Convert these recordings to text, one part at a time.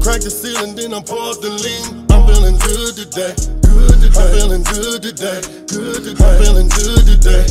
Crack the ceiling, then I pour up the lean. I'm feeling good today. Good today. I'm feeling good today. Good today. I'm feeling good today.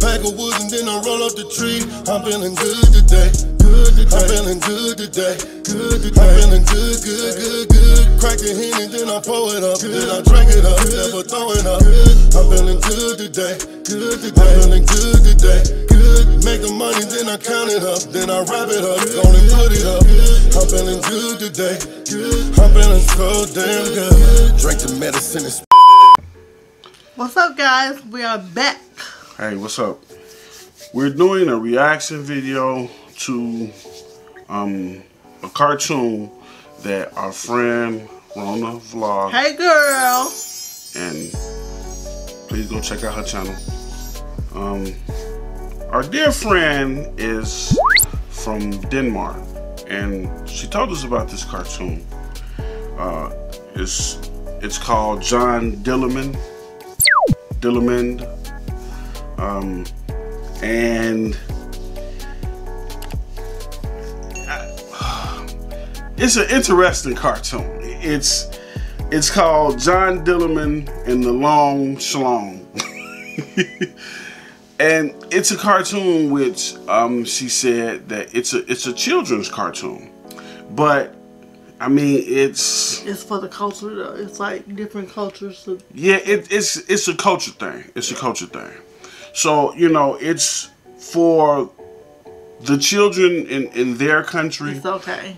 Pack of wood and then I roll up the tree. I'm feeling good today. Good today. I'm feeling good today. Good today. I'm feeling good, good, good, good. Crack the hen and then I pour it up. Then I drink it up. Never throw it up. I'm feeling good today. Good today. I'm feeling good today. Good. Make the money, then I count it up. Then I wrap it up. Gonna put it up. I'm feeling good today. I'm feeling so damn good. Drink the medicine and What's up, guys? We are back. Hey, what's up? We're doing a reaction video to um, a cartoon that our friend Rona Vlog Hey, girl. and please go check out her channel. Um, our dear friend is from Denmark and she told us about this cartoon. Uh, it's it's called John Dillermand. Dillermand. Um, and it's an interesting cartoon. It's it's called John Dillermand and the Long Schlong. and it's a cartoon which um, she said that it's a it's a children's cartoon. But I mean it's It's for the culture, though. It's like different cultures. Yeah, it, it's it's a culture thing. It's a culture thing. So you know, it's for the children in in their country. it's okay.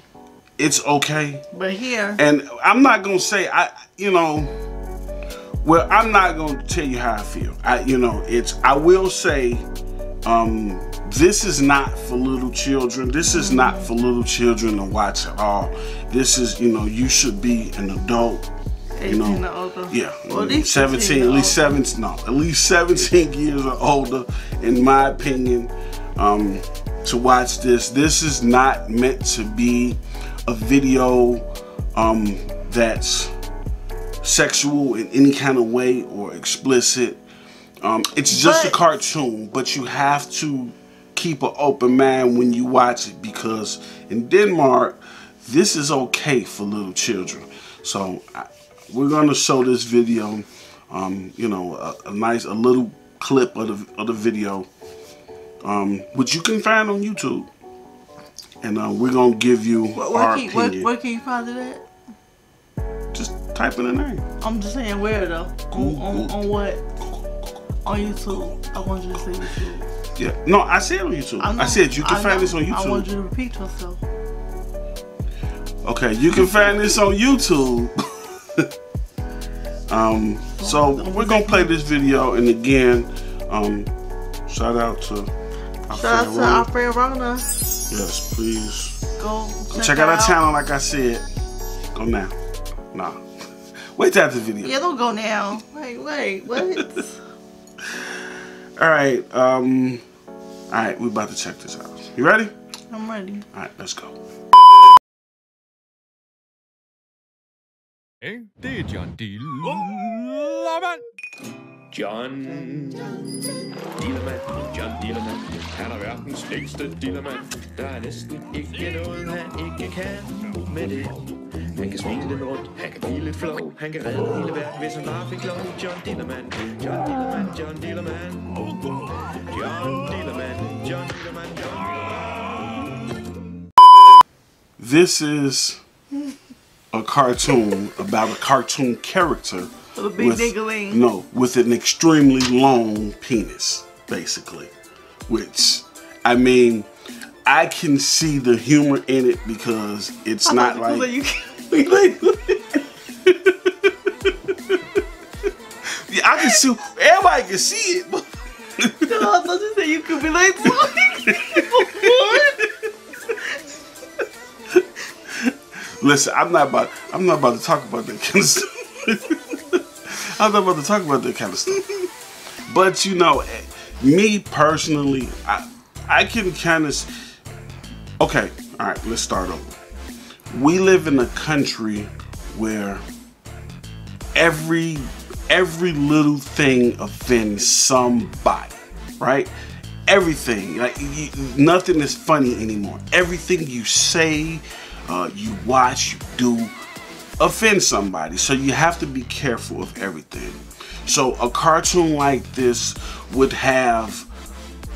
It's okay, But here, and I'm not gonna say I. You know, well, I'm not gonna tell you how I feel. I, you know, it's. I will say, um, this is not for little children. This is not for little children to watch at all. This is, you know, you should be an adult 18 you know. Yeah, Well, at least 17, at least 17, no, at least 17 years or older, in my opinion, um, to watch this. This is not meant to be a video um, that's sexual in any kind of way or explicit. Um, it's just a cartoon, but you have to keep an open mind when you watch it because in Denmark, this is okay for little children. So I, we're gonna show this video, um, you know, a, a nice, a little clip of the, of the video, um, which you can find on YouTube. And uh, we're gonna give you our where, can, where, opinion. where can you find it at? Type in the name. I'm just saying where though. On, on, on what? On YouTube. I want you to say YouTube. Yeah. No, I said on YouTube. I, know- said you can I find know. this on YouTube. I want you to repeat yourself. Okay, you can find this on YouTube. um, so we're gonna play this video, and again, um, shout out to our Shout out to Ron. our friend Rona. Yes, please Go check, check out our channel. Like I said, go now. Nah, wait till after the video. Yeah, don't go now. Wait, wait, what? All right, um, all right, we're about to check this out. You ready? I'm ready. All right, let's go. Hey, det er John Dillermand. John Dillermand, John Dillermand Han er verdens længste dillermand Der er næsten ikke noget han ikke kan med det Han kan smile lidt rundt, han kan blive lidt flov Han kan redde hele verden, hvis han bare fik lov John Dillermand, John Dillermand, John Dillermand John Dillermand, John Dillermand, John Dillermand This is a cartoon about a cartoon character For the big niggaling. no with an extremely long penis, basically. Which I mean, I can see the humor in it because it's I not thought like. yeah, I can see. Everybody can see it. But No, I thought you said you could be like, what? Listen, I'm not about. I'm not about to talk about that kind of stuff. I'm not about to talk about that kind of stuff. But you know, eh, me personally, I I can kind of. Okay, all right. Let's start over. We live in a country where every every little thing offends somebody, right? Everything, like y- nothing is funny anymore. Everything you say, uh, you watch, you do offend somebody. So you have to be careful of everything. So a cartoon like this would have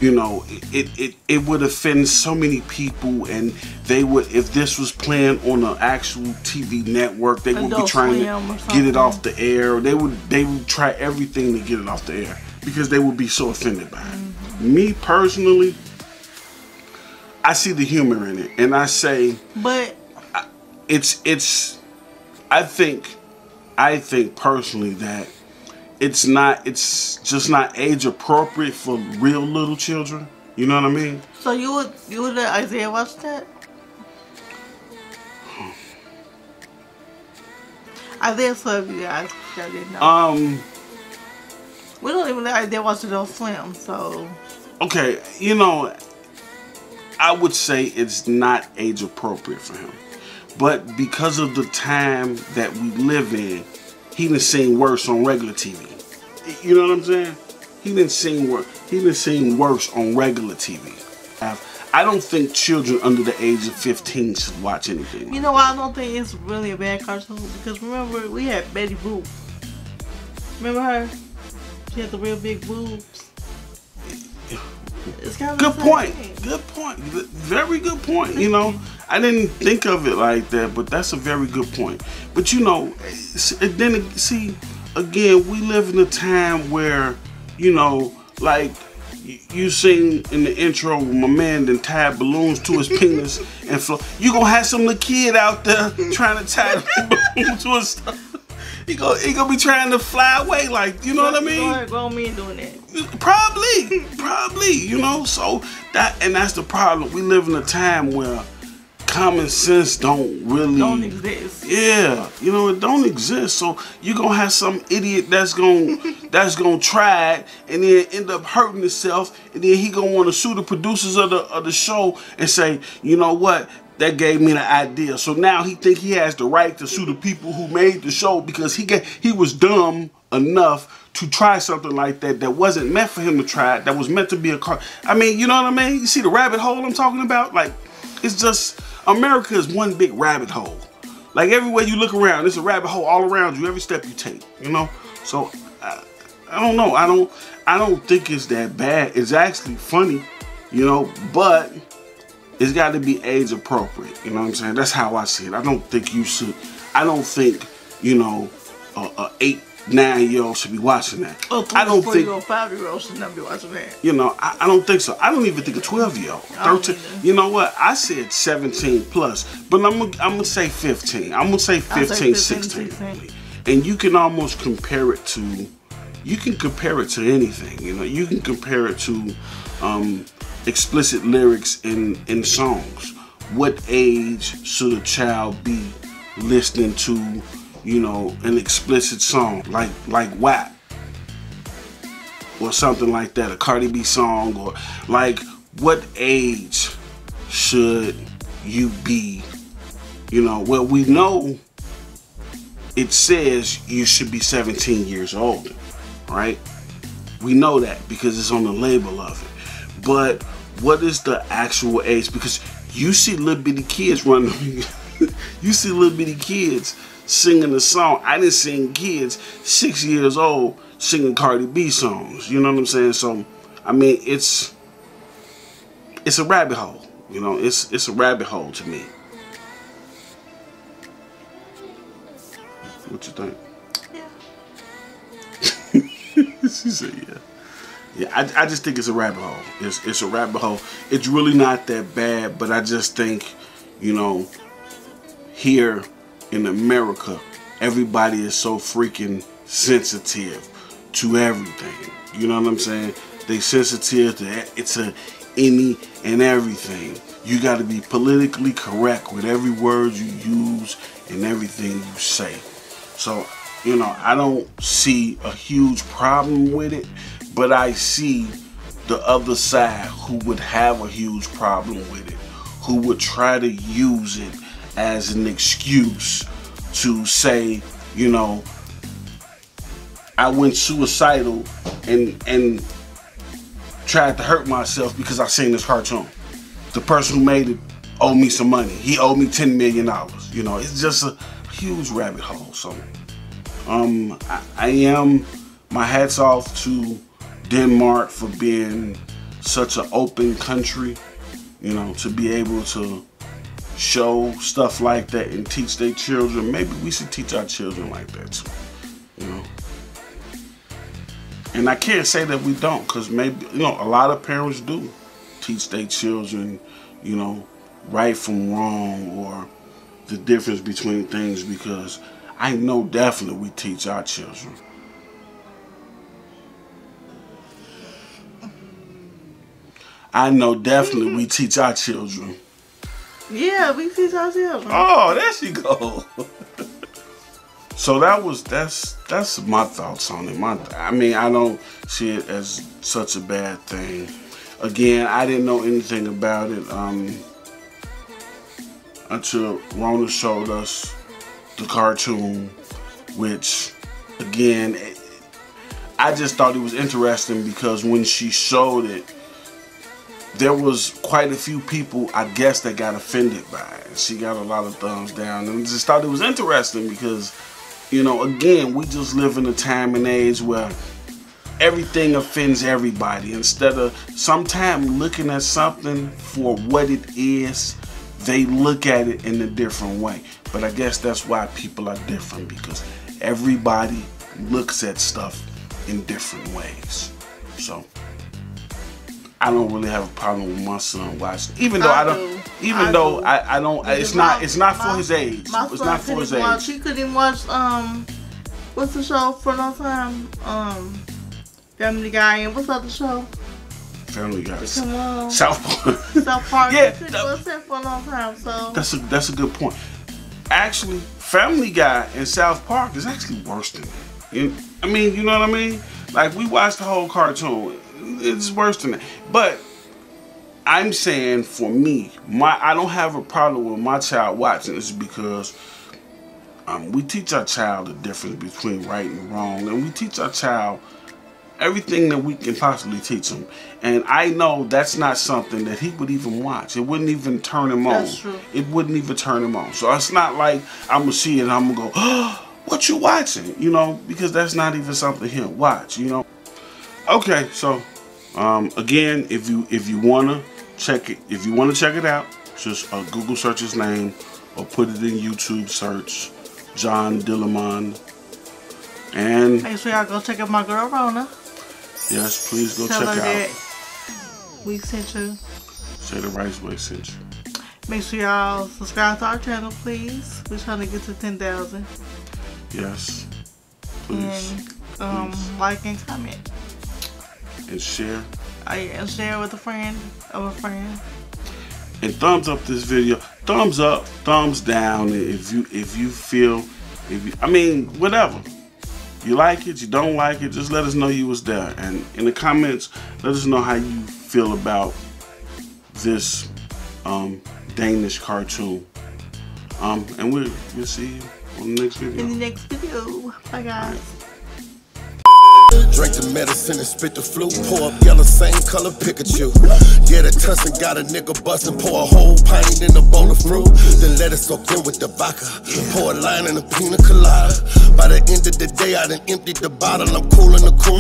you know it, it it would offend so many people and they would if this was playing on an actual tv network they would be trying to get it off the air. They would they would try everything to get it off the air because they would be so offended by it. Mm-hmm. me personally i see the humor in it and i say But it's it's I think I think personally that it's not it's just not age appropriate for real little children. You know what I mean? so you would you would let Isaiah watch that? Isaiah Sub, you guys, y'all didn't know. Um we don't even let Isaiah watch Adult Swim, so okay, you know I would say it's not age appropriate for him. But because of the time that we live in, he done seen worse on regular TV. You know what I'm saying? He didn't seen worse. He didn't seen worse on regular TV. I don't think children under the age of 15 should watch anything. You know I don't think it's really a bad cartoon? Because remember, we had Betty Boop. Remember her? She had the real big boobs. It's kind of Good point. Good point. Very good point. You know, I didn't think of it like that, but that's a very good point. But you know, and then see, again, we live in a time where, you know, like you seen in the intro, my man then tied balloons to his penis and flo- you gonna have some little kid out there trying to tie the balloon to his stuff. He gonna, he gonna be trying to fly away, like you know what I mean? Go grown men doing that. Probably, probably, you know. So that and that's the problem. We live in a time where common sense don't really Don't exist. yeah, you know, it don't exist. So you're gonna have some idiot that's gonna that's gonna try it and then end up hurting himself, and then he gonna want to sue the producers of the of the show and say, you know what, that gave me the idea. So now he think he has the right to sue the people who made the show because he get he was dumb enough to try something like that that wasn't meant for him to try. That was meant to be a car. I mean, you know what I mean? You see the rabbit hole I'm talking about? Like, it's just America is one big rabbit hole. Like everywhere you look around, there's a rabbit hole all around you. Every step you take, you know. So I, I don't know. I don't. I don't think it's that bad. It's actually funny, you know. But it's got to be age appropriate. You know what I'm saying? That's how I see it. I don't think you should. I don't think you know a, a eight nine year old should be watching that. Oh, I don't four think year old, five year old should not be watching that. you know, I, I don't think so. I don't even think a 12 year old. 13. You know what? I said 17 plus, but I'm gonna, I'm gonna say 15. I'm gonna say 15, say 15, 16. 16. And you can almost compare it to, you can compare it to anything. You know, you can compare it to um, explicit lyrics in, in songs. What age should a child be listening to, you know, an explicit song like like WAP? or something like that, a Cardi B song, or like what age should you be? You know, well, we know it says you should be 17 years old, right? We know that because it's on the label of it. But what is the actual age? Because you see little bitty kids running, you see little bitty kids singing the song. I didn't sing kids six years old singing Cardi B songs. You know what I'm saying? So, I mean, it's it's a rabbit hole. You know, it's it's a rabbit hole to me. What you think? She said, "Yeah, yeah." I, I just think it's a rabbit hole. It's it's a rabbit hole. It's really not that bad, but I just think, you know, here in America, everybody is so freaking sensitive to everything. You know what I'm saying? They sensitive to it's a any and everything. You got to be politically correct with every word you use and everything you say. So, you know, I don't see a huge problem with it, but I see the other side who would have a huge problem with it, who would try to use it as an excuse to say, you know, I went suicidal and and tried to hurt myself because I seen this cartoon. The person who made it owed me some money. He owed me ten million dollars. You know, it's just a huge rabbit hole. So, um, I, I am. My hats off to Denmark for being such an open country. You know, to be able to show stuff like that and teach their children. Maybe we should teach our children like that too. You know. And I can't say that we don't, because maybe you know a lot of parents do teach their children, you know, right from wrong or the difference between things because I know definitely we teach our children. I know definitely we teach our children. Yeah, we teach our children. Oh, there she go. so that was that's that's my thoughts on it. My I mean I don't see it as such a bad thing. Again, I didn't know anything about it um, until Rona showed us the cartoon, which again I just thought it was interesting because when she showed it there was quite a few people, I guess, that got offended by it. She got a lot of thumbs down, and just thought it was interesting because, you know, again, we just live in a time and age where everything offends everybody. Instead of sometimes looking at something for what it is, they look at it in a different way. But I guess that's why people are different because everybody looks at stuff in different ways. So. I don't really have a problem with my son watching, even though I, I don't. do. Even I though do. I, I don't. It's Because not. It's not for his age. My It's son not for his watch. He couldn't even watch. Um, what's the show for no time? Um, Family Guy and what's the other show? Family guys. Come on, South Park. South Park. Yeah, he that- watch that for a long time. So That's a that's a good point. Actually, Family Guy and South Park is actually worse than that. I mean, you know what I mean? Like we watched the whole cartoon. It's worse than that. But I'm saying for me, my I don't have a problem with my child watching this because um, we teach our child the difference between right and wrong, and we teach our child everything that we can possibly teach him. And I know that's not something that he would even watch. It wouldn't even turn him on. That's true. It wouldn't even turn him on. So it's not like I'm gonna see it and I'm gonna go, oh, what you watching? You know, because that's not even something he'll watch. You know. Okay, so um, again, if you if you wanna check it, if you wanna check it out, just uh, Google search his name or put it in YouTube search, John Dillermand. And make sure y'all go check out my girl Rona. yes, please go Tell check her out. that we sent you. Say the right way sent you. Make sure y'all subscribe to our channel, please. We're trying to get to 10,000. Yes, please And um, like and comment. And share Oh, and share with a friend of a friend. and thumbs up this video. Thumbs up, thumbs down if you if you feel if you, I mean whatever. You like it, you don't like it, just let us know you was there. And in the comments, let us know how you feel about this um, Danish cartoon. Um, and we'll, we'll see you on the next video. In the next video. Bye, guys. Drink the medicine and spit the flu. Pour up yellow, same color Pikachu. Yeah, the tussin got a nigga bustin'. Pour a whole pint in a bowl of fruit. Then let it soak in with the vodka. Pour a line in a pina colada. By the end of the day, I done emptied the bottle. I'm coolin' the cooler.